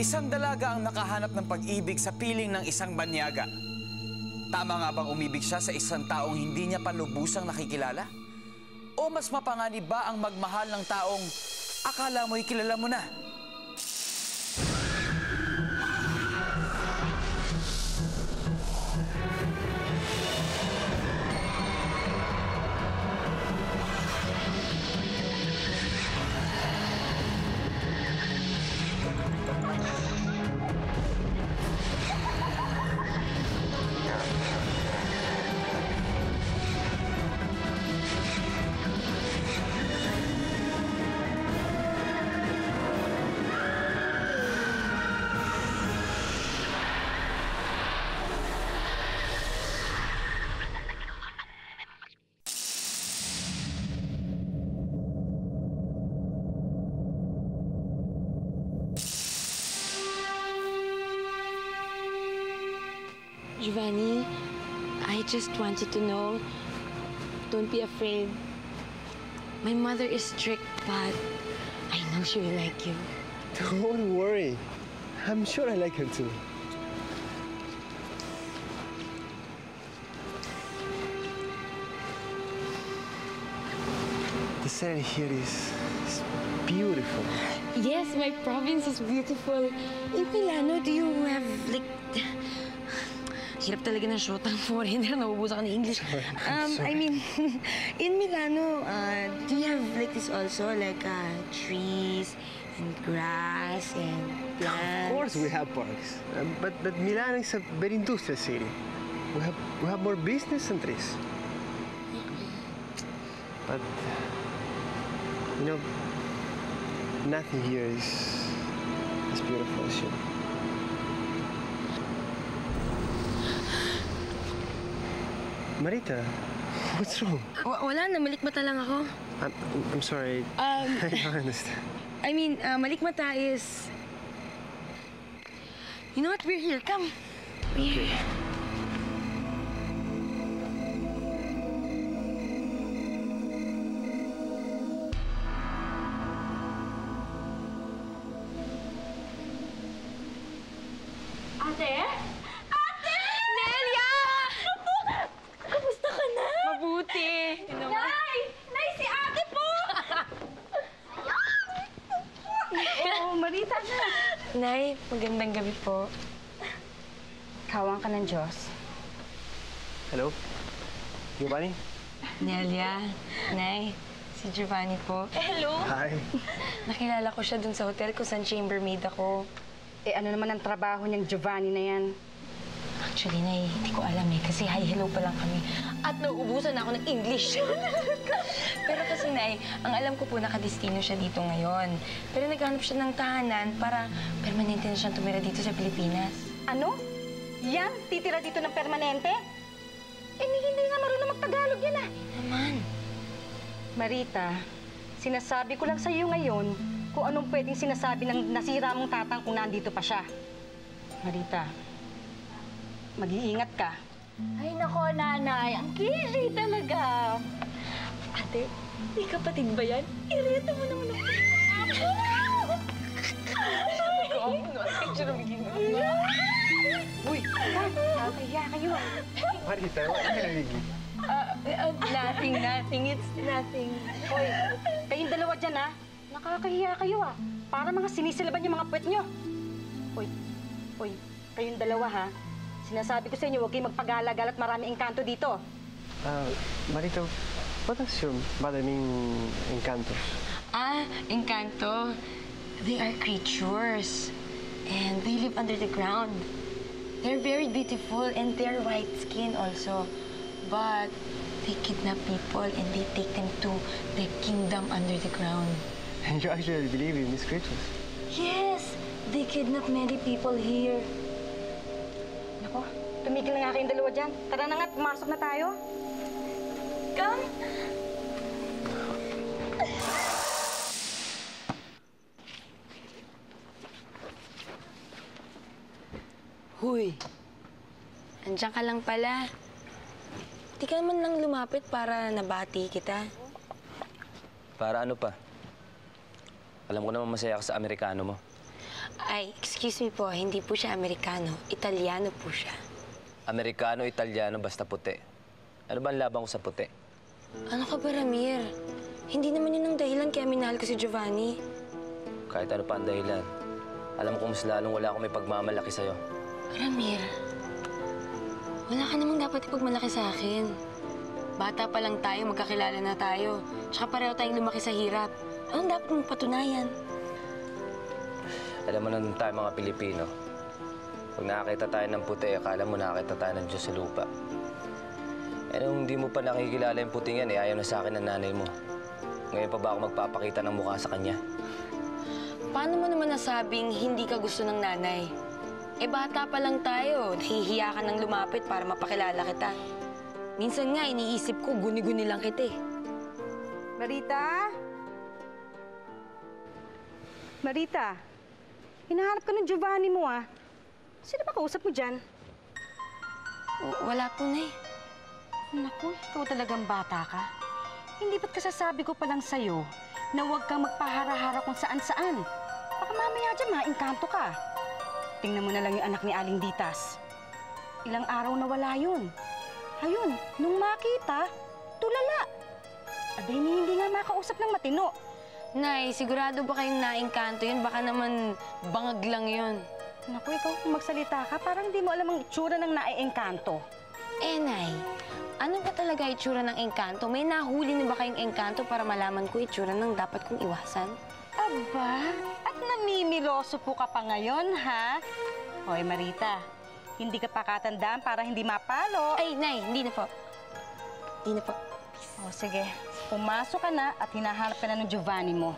Isang dalaga ang nakahanap ng pag-ibig sa piling ng isang banyaga. Tama nga bang umibig siya sa isang taong hindi niya pa lubusang nakikilala? O mas mapanganib ba ang magmahal ng taong akala mo'y kilala mo na? Giovanni, I just wanted to know, don't be afraid. My mother is strict, but I know she will like you. Don't worry. I'm sure I like her too. The scenery here is, is beautiful. Yes, my province is beautiful. In Milano, do you have, like... Hirap talaga ng shot ang foreigner. Naubusan ka ng English. Um, I mean, in Milano, uh, do you have like this also? Like uh, trees and grass and plants? Of course we have parks. Um, but, but Milan is a very industrial city. We have, we have more business and trees. But, you know, nothing here is as beautiful as you. Marita, what's wrong? Wa- wala na, malikmata lang ako. I'm, I'm sorry. Um, I don't understand. I mean, uh, malikmata is... You know what? We're here. Come. We're here. Magandang gabi po. Kawang ka ng Diyos. Hello? Giovanni? Nelia, Nay, si Giovanni po. Hello? Hi. Nakilala ko siya dun sa hotel kung saan chambermaid ako. Eh ano naman ang trabaho niyang Giovanni na yan? Actually, Nay, hindi ko alam eh, kasi hi, hello pa lang kami. At nauubusan na ako ng English. Pero kasi, Nay, ang alam ko po, nakadestino siya dito ngayon. Pero naghanap siya ng tahanan para permanente na siyang tumira dito sa Pilipinas. Ano? Yan? Titira dito ng permanente? Eh, hindi nga marunong magtagalog yan ah. Naman. Marita, sinasabi ko lang sa iyo ngayon kung anong pwedeng sinasabi ng nasira mong tatang kung nandito pa siya. Marita, mag-iingat ka. Ay, nako, nanay. Ang kili talaga. Ate, di kapatid ba yan? Irito mo naman ako. Uy, kakahiya kayo ah. Marita, what are you Uh, uh, nothing, nothing. It's nothing. Hoy, kayong dalawa dyan ah. Nakakahiya kayo ah. Para mga sinisilaban yung mga puwet nyo. Hoy, hoy, kayong dalawa ha. Sinasabi ko sa inyo, huwag kayong magpagalagal at marami engkanto dito. Uh, Marita, what does your mother mean, encantos? Ah, Encanto. They are creatures. And they live under the ground. They're very beautiful and they're white skin also. But they kidnap people and they take them to the kingdom under the ground. And you actually believe in these creatures? Yes, they kidnap many people here. Tumigil na nga kayong dalawa dyan. Tara na nga, pumasok na tayo. Come. Huy, andiyan ka lang pala. Di ka naman lang lumapit para nabati kita. Para ano pa? Alam ko naman masaya ka sa Amerikano mo. Ay, excuse me po, hindi po siya Amerikano. Italiano po siya. Amerikano, Italiano, basta puti. Ano ba ang labang ko sa puti? Ano ka ba, Ramir? Hindi naman yun ang dahilan kaya minahal ko si Giovanni. Kahit ano pa ang dahilan. Alam ko mas lalong wala akong may pagmamalaki sa'yo. Ramir, wala ka namang dapat ipagmalaki sa akin. Bata pa lang tayo, magkakilala na tayo. Tsaka pareho tayong lumaki sa hirap. Anong dapat mong patunayan? Alam mo nandun tayo mga Pilipino. Pag nakakita tayo ng puti, akala mo nakakita tayo ng Diyos sa lupa. Eh nung hindi mo pa nakikilala yung puting yan, eh ayaw na sa akin ng nanay mo. Ngayon pa ba ako magpapakita ng mukha sa kanya? Paano mo naman nasabing hindi ka gusto ng nanay? Eh bata pa lang tayo, nahihiya ka nang lumapit para mapakilala kita. Minsan nga iniisip ko, guni-guni lang kita eh. Marita? Marita, hinahanap ka ng Giovanni mo ah. Sino ba kausap mo dyan? W- wala po na eh. Naku, ikaw talagang bata ka. Hindi ba't kasasabi ko pa lang sa'yo na huwag kang magpahara-hara kung saan-saan. Baka mamaya dyan maingkanto ka. Tingnan mo na lang yung anak ni Aling Ditas. Ilang araw na wala yun. Ayun, nung makita, tulala. Abay, hindi nga makausap ng matino. Nay, sigurado ba kayong naingkanto yun? Baka naman bangag lang yun. Naku, ikaw kung magsalita ka, parang di mo alam ang itsura ng naiengkanto. Eh, Nay, ano ba talaga itsura ng engkanto? May nahuli na ba kayong engkanto para malaman ko itsura ng dapat kong iwasan? Aba, at namimiloso po ka pa ngayon, ha? Hoy, Marita, hindi ka pa katandaan para hindi mapalo. Ay, Nay, hindi na po. Hindi na po. O, sige. Pumasok ka na at hinahanap ka na ng Giovanni mo.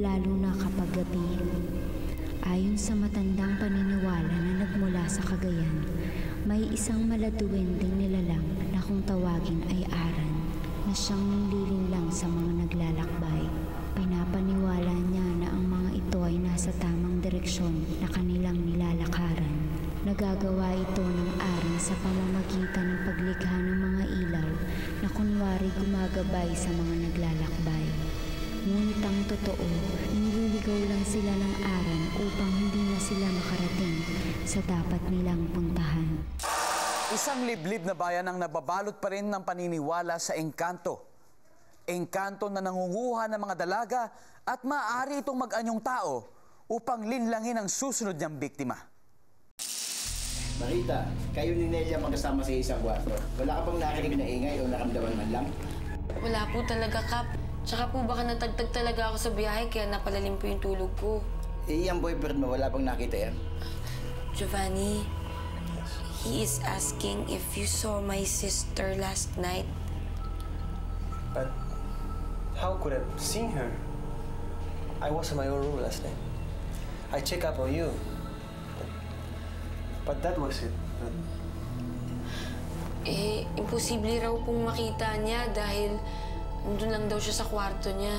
Lalo na kapag gabi? Ayon sa matandang paniniwala na nagmula sa Cagayan, may isang maladuwending nilalang na kung tawagin ay Aran, na siyang nililinlang sa mga naglalakbay. Pinapaniwala niya na ang mga ito ay nasa tamang direksyon na kanilang nilalakaran. Nagagawa ito ng aral sa pamamagitan ng paglikha ng mga ilaw na kunwari gumagabay sa mga naglalakbay. Totoo, nililigaw lang sila ng aral upang hindi na sila makarating sa dapat nilang puntahan. Isang liblib na bayan ang nababalot pa rin ng paniniwala sa engkanto. Engkanto na nangunguha ng mga dalaga at maaari itong mag-anyong tao upang linlangin ang susunod niyang biktima. Marita, kayo ni Nelia magkasama sa isang kwarto. Wala ka bang nakinig na ingay o nakamdaman man lang? Wala po talaga, Kap. Tsaka po baka natagtag talaga ako sa biyahe kaya napalalim po yung tulog ko. Eh, yung boyfriend mo, wala bang nakita yan? Giovanni, he is asking if you saw my sister last night. But how could I have seen her? I was in my own room last night. I checked up on you. But, but that was it. But Eh, imposible raw pong makita niya dahil nandun lang daw siya sa kwarto niya.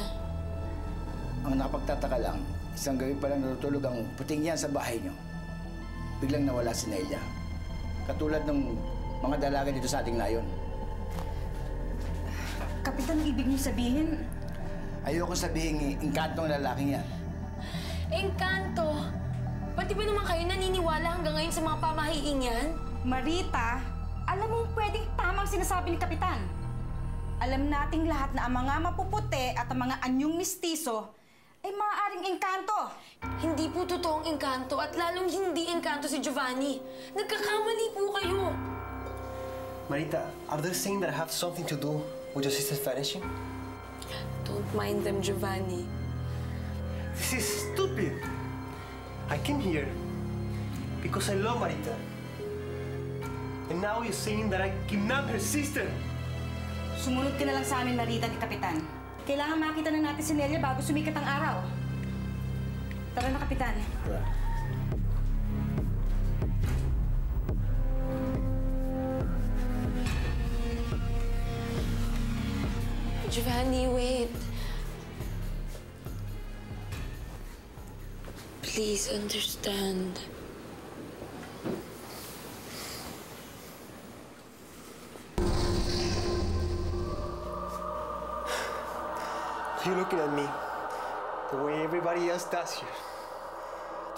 Ang nakapagtataka lang, isang gabi pa lang natutulog ang puting yan sa bahay niyo. Biglang nawala si Nelia. Katulad ng mga dalaga dito sa ating nayon. Kapitan, ang ibig niyo sabihin, Ayoko sabihin inkantong lalaking yan. Engkanto! Pati ba naman kayo naniniwala hanggang ngayon sa mga pamahiing yan? Marita, alam mong pwedeng tamang sinasabi ni Kapitan. Alam nating lahat na ang mga mapuputi at ang mga anyong mistiso ay maaaring engkanto. Hindi po totoong engkanto at lalong hindi engkanto si Giovanni. Nagkakamali po kayo. Marita, are they saying that I have something to do with your sister's vanishing? Don't mind them, Giovanni. This is stupid. I came here because I love Marita. And now you're saying that I kidnapped her sister. Sumunod ka na lang sa amin, Marita ni Kapitan. Kailangan makita na natin si Nelia bago sumikat ang araw. Tara na, Kapitan. Giovanni, wait. Please understand. Looking at me the way everybody else does here.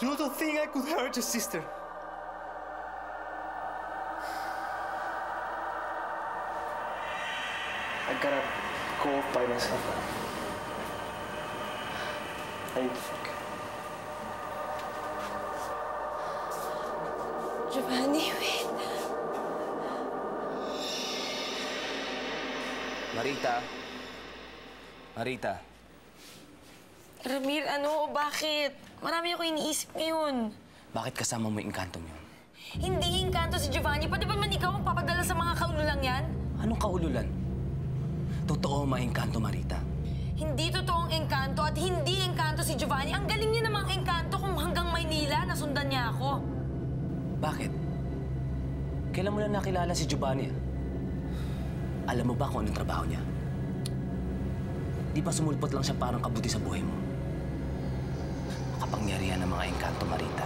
You don't think I could hurt your sister? I gotta go off by myself now. I need to think. Giovanni, wait. Marita. Marita. Ramir, ano? Bakit? Marami ako iniisip ngayon. Bakit kasama mo yung inkantong yun? Hindi engkanto si Giovanni. Pwede ba man ikaw ang papadala sa mga kaululang yan? Anong kaululan? Totoo maengkanto, Marita. Hindi totoong engkanto at hindi engkanto si Giovanni. Ang galing niya namang engkanto kung hanggang Maynila nasundan niya ako. Bakit? Kailan mo lang nakilala si Giovanni? ah? Alam mo ba kung anong trabaho niya? Di ba sumulpot lang siya parang kabuti sa buhay mo? Kapangyarihan ng mga engkanto, Marita.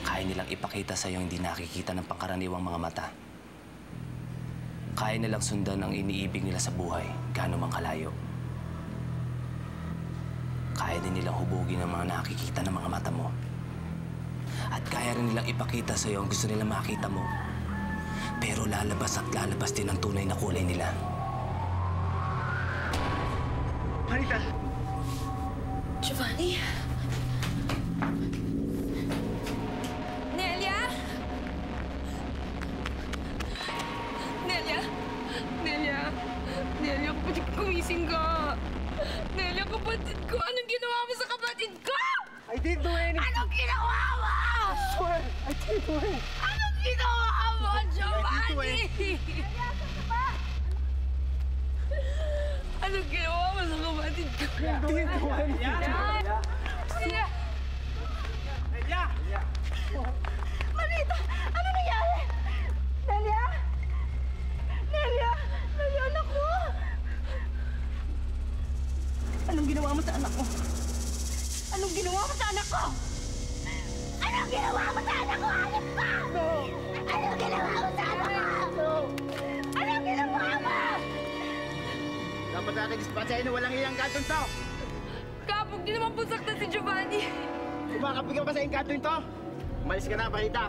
Kaya nilang ipakita sa'yo hindi nakikita ng pangkaraniwang mga mata. Kaya nilang sundan ang iniibig nila sa buhay, gaano mang kalayo. Kaya din nilang hubugin ang mga nakikita ng mga mata mo. At kaya rin nilang ipakita sa'yo ang gusto nilang makita mo. Pero lalabas at lalabas din ang tunay na kulay nila. Marita! Giovanni? Nelia? Nelia? Nelia? Nelia, kapatid ko, gumising ka. Nelia, kapatid ko, anong ginawa mo sa kapatid ko? I didn't do anything! Anong ginawa mo? I swear! I didn't do anything! Anong ginawa mo, Giovanni? Anong ginawa mo sa kapatid ko? I didn't do anything! Nelia! Marita! Ano nangyari? Anak ko! Anong ginawa mo sa anak ko? Anong ginawa mo sa anak ko? Anong ginawa mo sa anak ko? Hanip ka! No! Anong ginawa mo Dapat natin dispatchahin na walang iyang kantong to. Kapag di naman po sakta si Giovanni. Kumakapig ka pa sa engkantong to. Umalis ka na, Marita.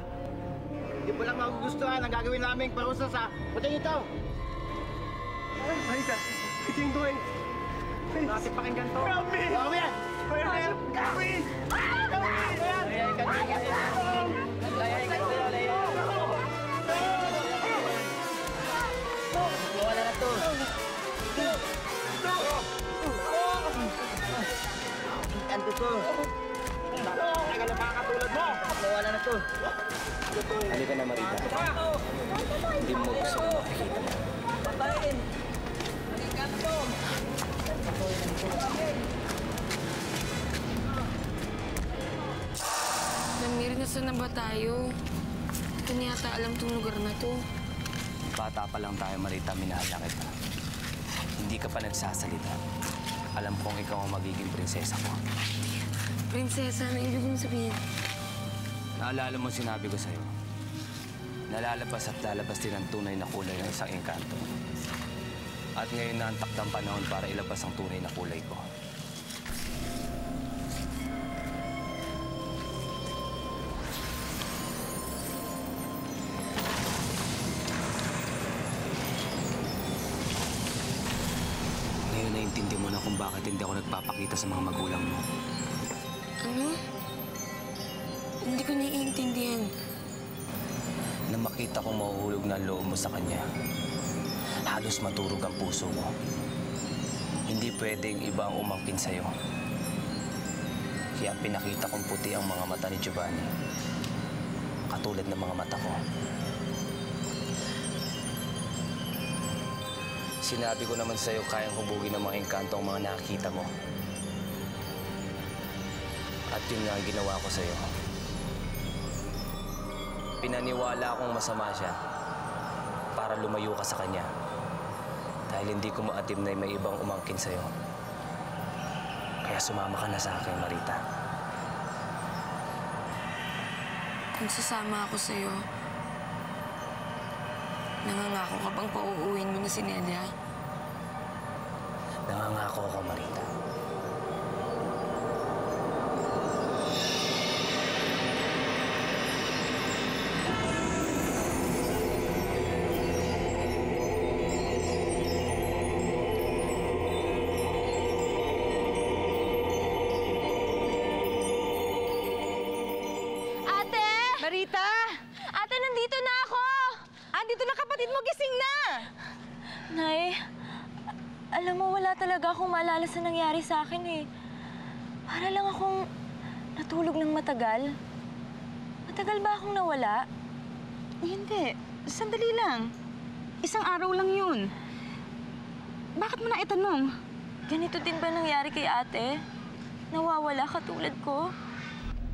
Hindi mo lang magugustuhan ang gagawin naming parusa sa puting ito. Marita, I didn't do anything! Please! Natin pakinggan to. Help me! Wow, yan! Help! Please! Wala Ando to. Tagal na makakatulad mo. Wala na to. Halika na, Marita. Hindi mo gusto na makikita mo. Namir, nasa na ba tayo? Hindi na yata alam tong lugar na to. Bata pa lang tayo, Marita, minahal na kita. Hindi ka pa nagsasalita. Alam kong ikaw ang magiging prinsesa ko. Prinsesa, ano ibig mong sabihin? Naalala mo sinabi ko sa'yo. Nalalabas at lalabas din ang tunay na kulay ng isang engkanto. At ngayon na ang takdang panahon para ilabas ang tunay na kulay ko. Naintindihan mo na kung bakit hindi ako nagpapakita sa mga magulang mo. Ano? Hindi ko naiintindihan. Na makita kong mahuhulog na loob mo sa kanya. Halos maturog ang puso mo. Hindi pwedeng iba ang umangkin sa'yo. Kaya pinakita kong puti ang mga mata ni Giovanni. Katulad ng mga mata ko. Sinabi ko naman sa'yo kayang hubugin ng mga engkanto ang mga nakikita mo. At yun nga ang ginawa ko sa'yo. Pinaniwala akong masama siya para lumayo ka sa kanya. Dahil hindi ko maatim na may ibang umangkin sa'yo. Kaya sumama ka na sa akin, Marita. Kung sasama ako sa'yo, nangangako ka bang pauuwiin mo na si Nelia? Nangangako ako, Marita. Ate! Marita! Ate, nandito na ako! Andito na kapatid mo, gising na! Nay, alam mo, wala talaga akong maalala sa nangyari sa akin eh. Para lang akong natulog ng matagal. Matagal ba akong nawala? Hindi. Sandali lang. Isang araw lang yun. Bakit mo na itanong? Ganito din ba nangyari kay ate? Nawawala katulad ko?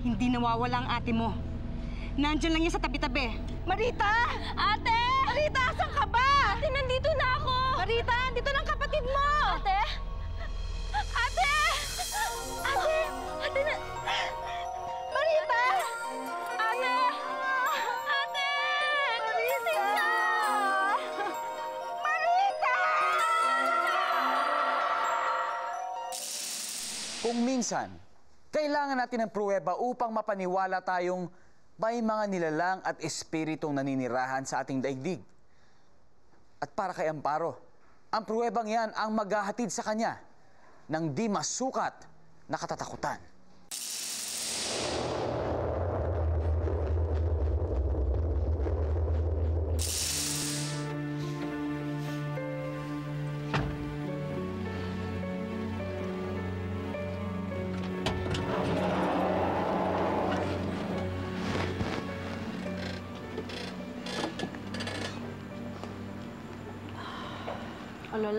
Hindi nawawala ang ate mo. Nandyan lang yan sa tabi-tabi. Marita! Ate! Marita, asan ka ba? Ate, nandito na ako! Marita, andito ng kapatid mo! Ate! Ate! Ate! Ate na... Marita! Ate! Ate! Gising na! Marita! Kung minsan, kailangan natin ng pruweba upang mapaniwala tayong may mga nilalang at espiritong naninirahan sa ating daigdig. At para kay Amparo, ang pruwebang yan ang maghahatid sa kanya ng di masukat na katatakutan.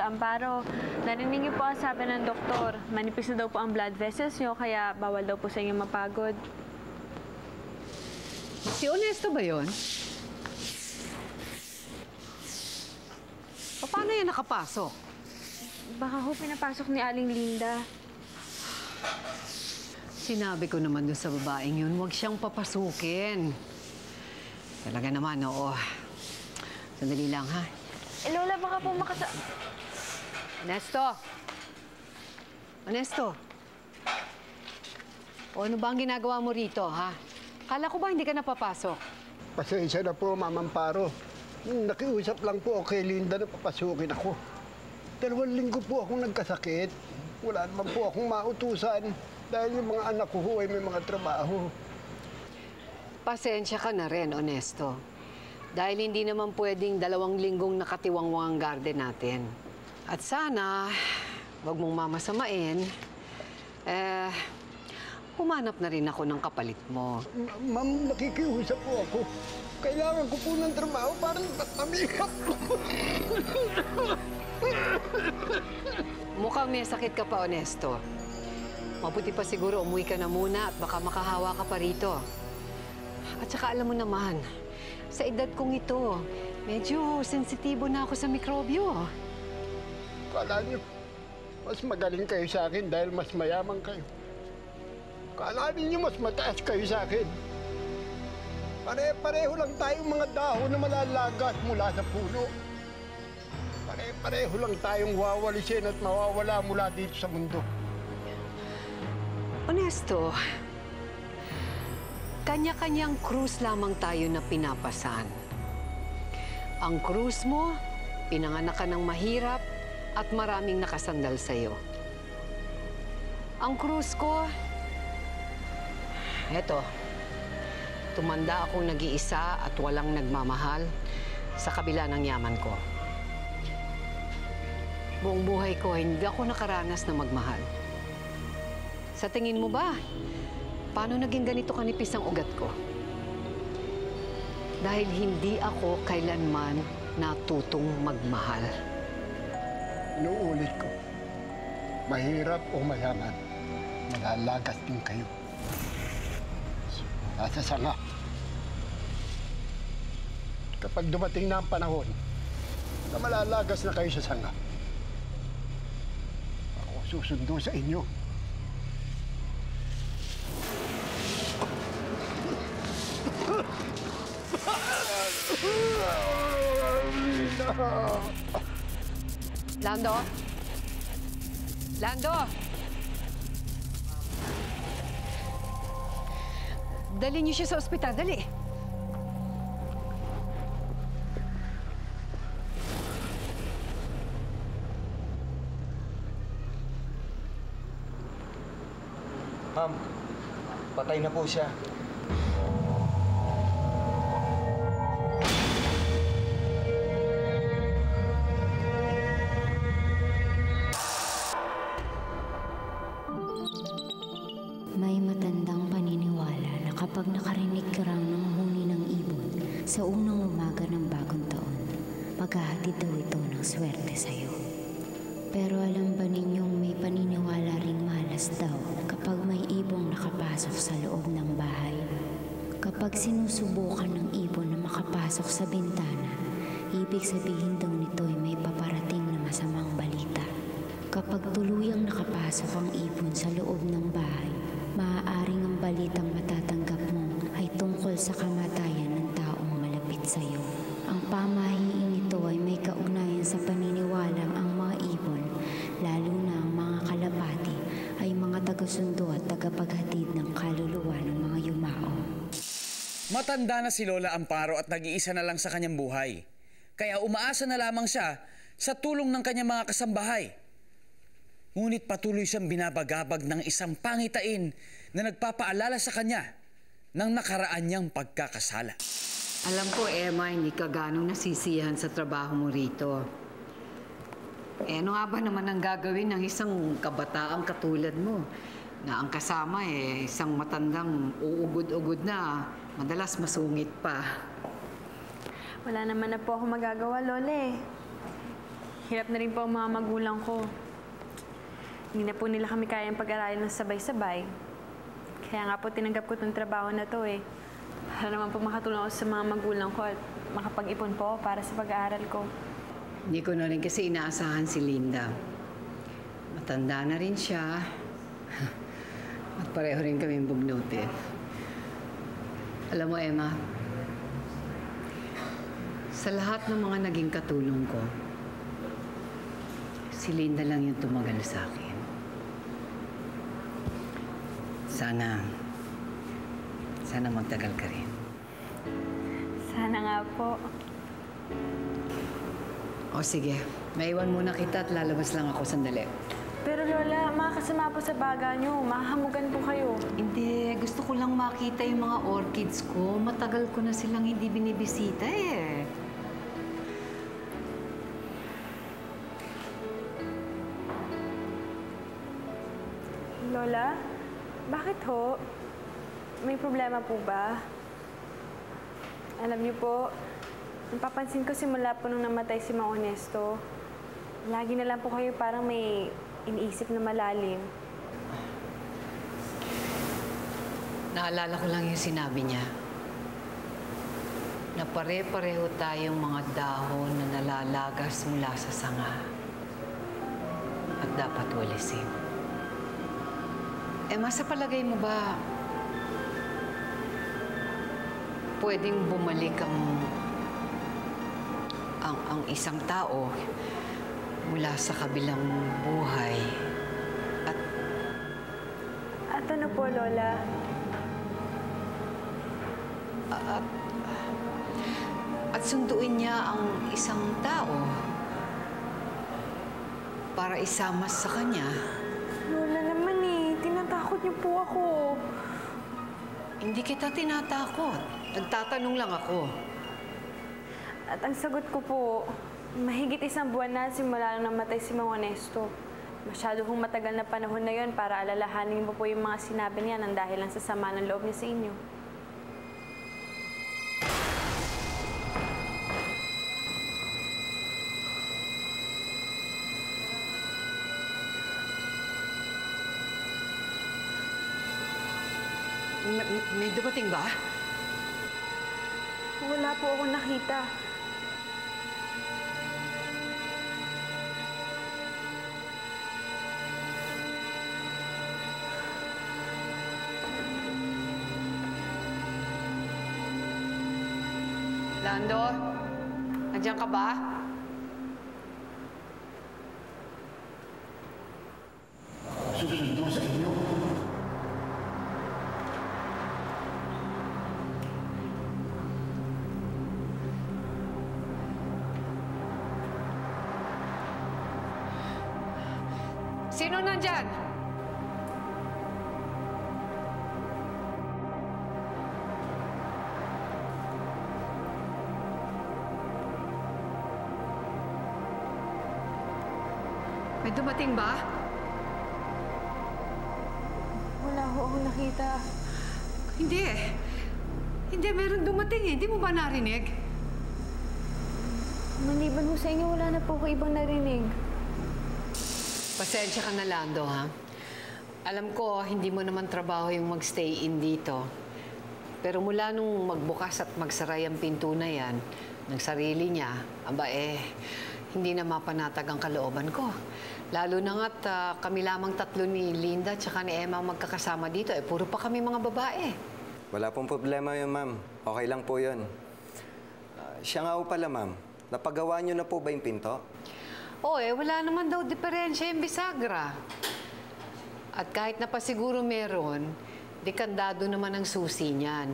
Amparo, narinig niyo po ang sabi ng doktor. Manipis na daw po ang blood vessels niyo, kaya bawal daw po sa inyo mapagod. Si Honesto ba yon? Paano yan nakapasok? Baka ho pinapasok ni Aling Linda. Sinabi ko naman doon sa babaeng yun, huwag siyang papasukin. Talaga naman, oo. Sandali lang, ha? Eh, Lola, baka po makasa... Honesto! Honesto! O ano ba ang ginagawa mo rito, ha? Kala ko ba hindi ka napapasok? Pasensya na po, Ma'am Amparo. Nakiusap lang po kay Linda na papasukin ako. Dalawang linggo po akong nagkasakit. Wala naman po akong mautusan dahil yung mga anak ko ay may mga trabaho. Pasensya ka na rin, Honesto. Dahil hindi naman pwedeng dalawang linggong nakatiwangwang ang garden natin. At sana, wag mong mamasamain, eh, humanap na rin ako ng kapalit mo. Ma- Ma'am, nakikiusap po ako. Kailangan ko po ng trabaho para matamihap ko. Mukhang may sakit ka pa, Honesto. Mabuti pa siguro umuwi ka na muna at baka makahawa ka pa rito. At saka alam mo naman, sa edad kong ito, medyo sensitibo na ako sa mikrobyo. Kala niyo, mas magaling kayo sa akin dahil mas mayaman kayo. Kala niyo mas mataas kayo sa akin. Pare-pareho lang tayong mga dahon na malalagas mula sa puno. Pare-pareho lang tayong wawalisin at mawawala mula dito sa mundo. Honesto, kanya-kanyang krus lamang tayo na pinapasan. Ang krus mo, pinanganak ka ng mahirap at maraming nakasandal sa'yo. Ang krus ko, eto, tumanda akong nag-iisa at walang nagmamahal sa kabila ng yaman ko. Buong buhay ko, hindi ako nakaranas na magmahal. Sa tingin mo ba, paano naging ganito kanipis ang ugat ko? Dahil hindi ako kailanman natutong magmahal. Inuulit ko, mahirap o mayaman, malalagas din kayo. Nasa sanga. Kapag dumating na ang panahon na malalagas na kayo sa sanga, ako susundo sa inyo. Lando? Lando! Dali niyo siya sa ospital, dali. Ma'am, patay na po siya. Sa unang umaga ng bagong taon, paghahatid daw ito ng swerte sa'yo. Pero alam ba ninyong may paniniwala ring malas daw kapag may ibong nakapasok sa loob ng bahay? Kapag sinusubukan ng ibon na makapasok sa bintana, ibig sabihin daw Matanda na si Lola Amparo at nag-iisa na lang sa kanyang buhay. Kaya umaasa na lamang siya sa tulong ng kanyang mga kasambahay. Ngunit patuloy siyang binabagabag ng isang pangitain na nagpapaalala sa kanya ng nakaraan niyang pagkakasala. Alam ko, Emma, hindi ka ganong nasisiyahan sa trabaho mo rito. Eh, ano nga ba naman ang gagawin ng isang kabataang katulad mo? Na ang kasama eh, isang matandang uugod-ugod na, madalas masungit pa. Wala naman na po ako magagawa, Lole. Hirap na rin po ang mga magulang ko. Hindi na po nila kami kayang pag-aralin ng sabay-sabay. Kaya nga po tinanggap ko itong trabaho na to eh. Para naman po makatulong ako sa mga magulang ko at makapag-ipon po para sa pag-aaral ko. Hindi ko na rin kasi inaasahan si Linda. Matanda na rin siya. At pareho rin kami bugnutin. Alam mo, Emma, sa lahat ng mga naging katulong ko, si Linda lang yung tumagal sa akin. Sana, sana magtagal ka rin. Sana nga po. O sige, maiwan muna kita at lalabas lang ako sandali. Pero Lola, mga kasama po sa baga nyo. Mahahamugan po kayo. Hindi, gusto ko lang makita yung mga orchids ko. Matagal ko na silang hindi binibisita eh. Lola, bakit ho? May problema po ba? Alam niyo po, napapansin ko simula po nung namatay si Mang Honesto, lagi na lang po kayo parang may iniisip na malalim. Naalala ko lang yung sinabi niya. Na pare-pareho tayong mga dahon na nalalagas mula sa sanga. At dapat walisin. Eh, sa palagay mo ba, pwedeng bumalik ang, ang, ang isang tao mula sa kabilang buhay At ano po, Lola? at, at sunduin niya ang isang tao para isama sa kanya. Lola naman eh, tinatakot niyo po ako. Hindi kita tinatakot. Nagtatanong lang ako. At ang sagot ko po, mahigit isang buwan na simula nang namatay si Mang Honesto. Masyado hong matagal na panahon na yon para alalahanin mo po yung mga sinabi niya nang dahil lang sa sama ng loob niya sa inyo. May, may dumating ba? Wala po ako nakita. Lando? Nandiyan ka ba? Ba narinig? Maliban ho sa inyo, wala na po ako ibang narinig. Pasensya ka na, Lando, ha? Alam ko, hindi mo naman trabaho yung magstay in dito. Pero mula nung magbukas at magsaray ang pinto na yan, ng sarili niya, aba eh, hindi na mapanatag ang kalooban ko. Lalo na nga't ah, kami lamang tatlo ni Linda at ni Emma magkakasama dito. Eh, puro pa kami mga babae. Wala pong problema yun, ma'am. Okay lang po yun. Ah, siya nga po pala, ma'am. Napagawa niyo na po ba yung pinto? Oo eh, wala naman daw diferensya yung bisagra. At kahit na pa siguro meron, dekandado naman ang susi niyan.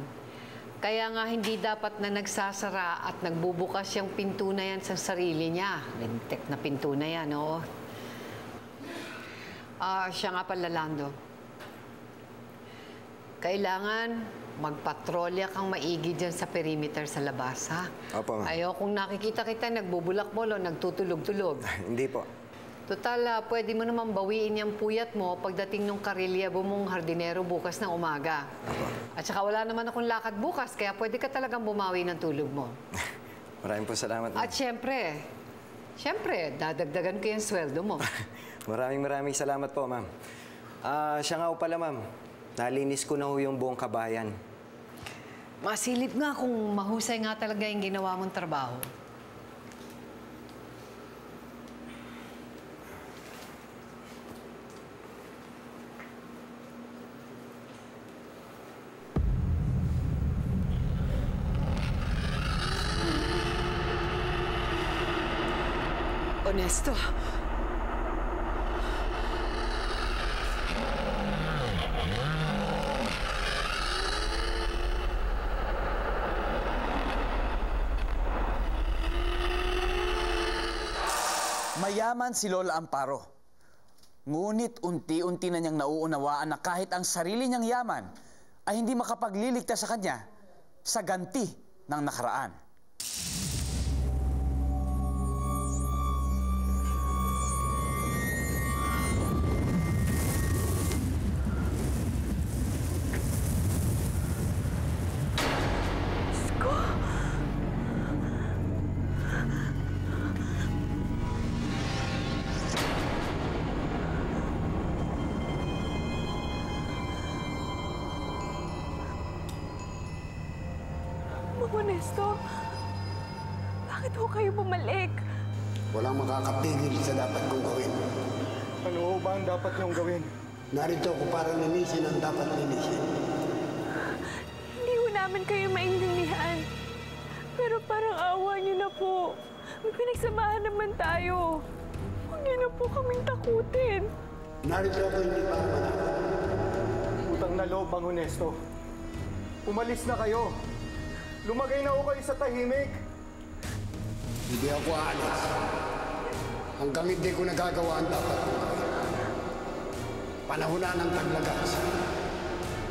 Kaya nga hindi dapat na nagsasara at nagbubukas yung pinto na yan sa sarili niya. Lintek na pinto na yan, oo. Ah, siya nga pala, Lando. Kailangan magpatrolya kang maigi dyan sa perimeter sa labas, ha? Opo, ma'am. Ayaw kung nakikita kita nagbubulakbol o nagtutulog-tulog. Hindi po. Total, ah, pwede mo naman bawiin yung puyat mo pagdating ng karilyebo mong hardinero bukas ng umaga. At saka wala naman akong lakad bukas, kaya pwede ka talagang bumawi ng tulog mo. Maraming po salamat, ma'am. At syempre, syempre, dadagdagan ko yung sweldo mo. Maraming maraming salamat po, ma'am. Ah, siya nga po pala, ma'am. Nalinis ko na ho yung buong kabayan. Masilip nga kung mahusay nga talaga yung ginawa mong trabaho. Honesto. Mayaman si Lola Amparo. Ngunit unti-unti na niyang nauunawaan na kahit ang sarili niyang yaman ay hindi makapagliligtas sa kanya sa ganti ng nakaraan. Honesto, bakit ho kayo bumalik? Walang makakapigil sa dapat kong gawin. Ano ho ba ang dapat niyong gawin? Narito ako para linisin ang dapat linisin. Hindi ho namin kayo maintindihan. Pero parang awa niyo na po. May pinagsamahan naman tayo. Huwag niyo na po kaming takutin. Narito ako hindi para manakot. Utang na loob ang honesto. Umalis na kayo. Lumagay na ako kayo sa tahimik. Hindi ako alis. Hanggang hindi ko nagagawa ang dapat ko. Panahon na ng taglagas.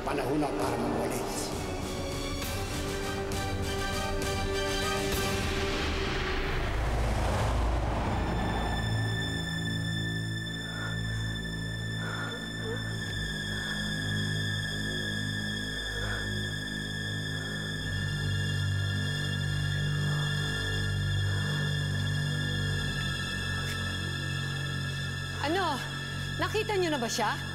Panahon na para mawalis. Nakita niyo na ba siya?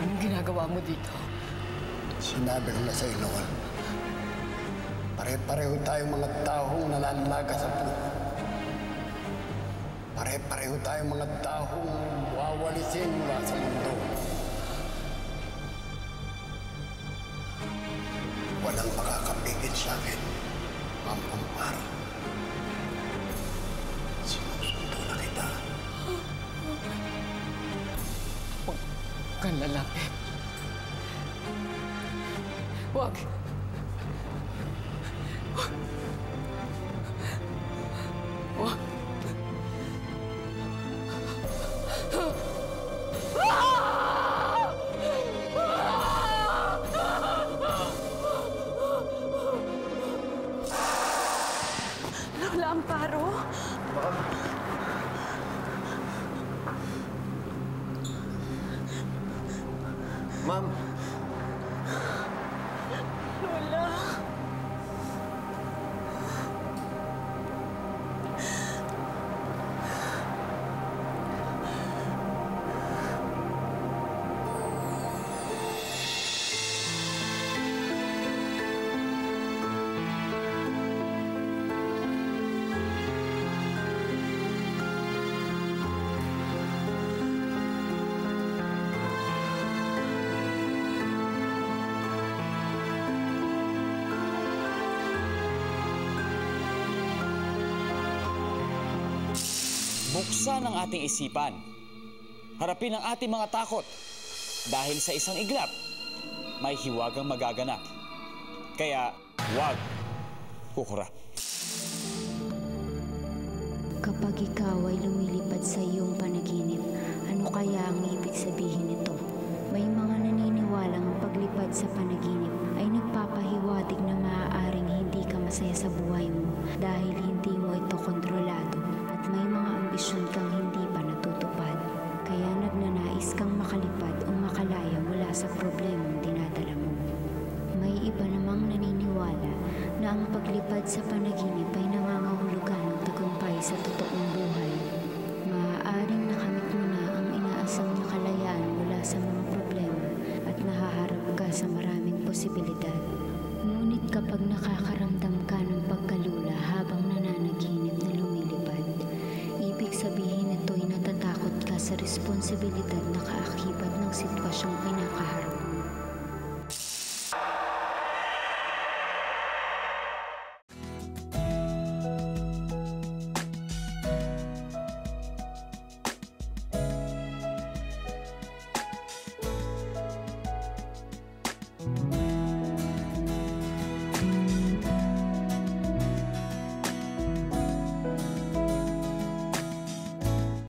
Anong ginagawa mo dito? Sinabi ko na sa iyo, Noel. Pare-pareho tayong mga taong nalalalaga sa puno. Pare-pareho tayong mga taong wawalisin mula sa mundo. Walk. Buksan ang ating isipan. Harapin ang ating mga takot. Dahil sa isang iglap, may hiwagang magaganap. Kaya, wag kukura. Kapag ikaw ay lumilipad,